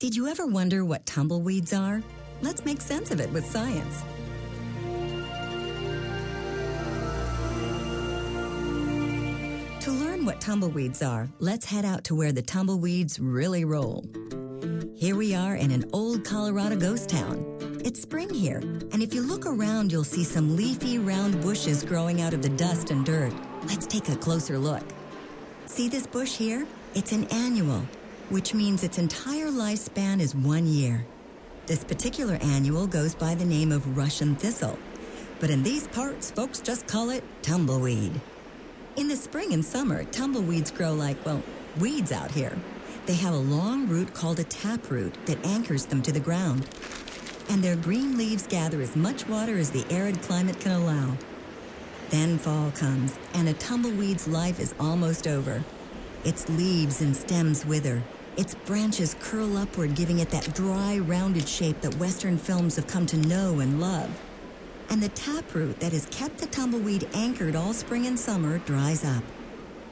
Did you ever wonder what tumbleweeds are? Let's make sense of it with science. To learn what tumbleweeds are, let's head out to where the tumbleweeds really roll. Here we are in an old Colorado ghost town. It's spring here, and if you look around, you'll see some leafy, round bushes growing out of the dust and dirt. Let's take a closer look. See this bush here? It's an annual, which means its entire lifespan is one year. This particular annual goes by the name of Russian thistle, but in these parts, folks just call it tumbleweed. In the spring and summer, tumbleweeds grow like, well, weeds out here. They have a long root called a taproot that anchors them to the ground. And their green leaves gather as much water as the arid climate can allow. Then fall comes, and a tumbleweed's life is almost over. Its leaves and stems wither. Its branches curl upward, giving it that dry, rounded shape that Western films have come to know and love. And the taproot that has kept the tumbleweed anchored all spring and summer dries up.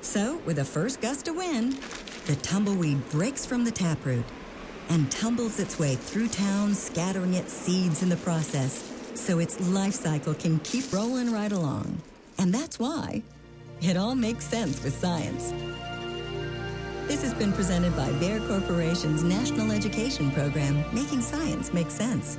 So, with a first gust of wind, the tumbleweed breaks from the taproot and tumbles its way through town, scattering its seeds in the process so its life cycle can keep rolling right along. And that's why it all makes sense with science. This has been presented by Bayer Corporation's National Education Program, Making Science Make Sense.